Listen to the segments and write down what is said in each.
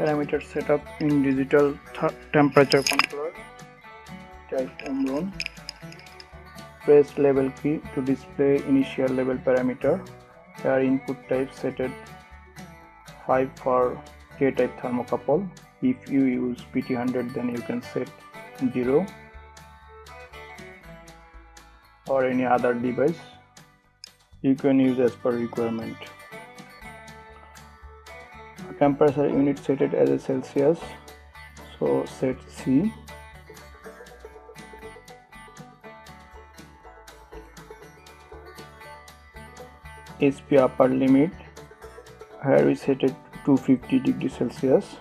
parameter setup in digital temperature controller. Type Omron press level key to display initial level parameter. Here input type set at 5 for K type thermocouple. If you use PT100 then you can set 0 or any other device you can use as per requirement temperature unit set it as a Celsius. So set C. SP upper limit. Here we set it 250 degree Celsius.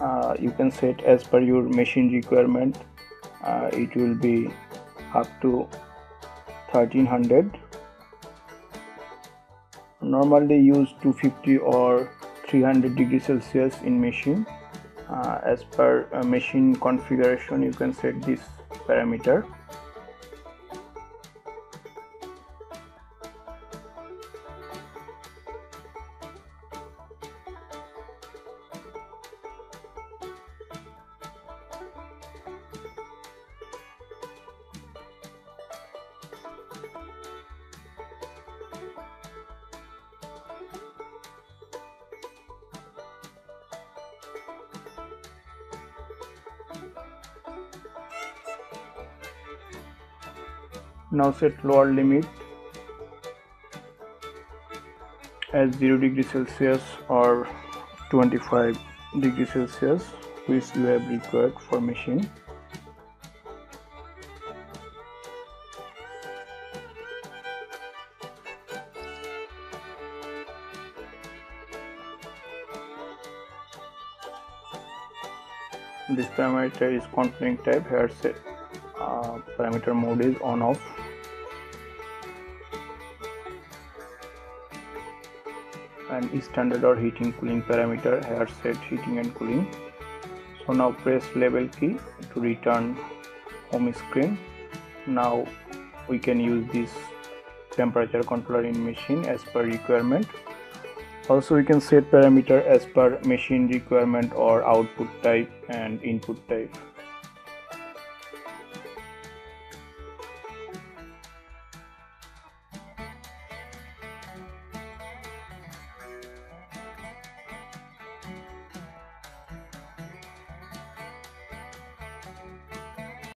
Uh, you can set as per your machine requirement. Uh, it will be up to 1300 normally use 250 or 300 degrees celsius in machine. Uh, as per uh, machine configuration you can set this parameter now set lower limit as 0 degree celsius or 25 degree celsius which you have required for machine. This parameter is conflict type here set uh, parameter mode is on off. And standard or heating cooling parameter here set heating and cooling. So now press level key to return home screen. Now we can use this temperature controller in machine as per requirement. Also we can set parameter as per machine requirement or output type and input type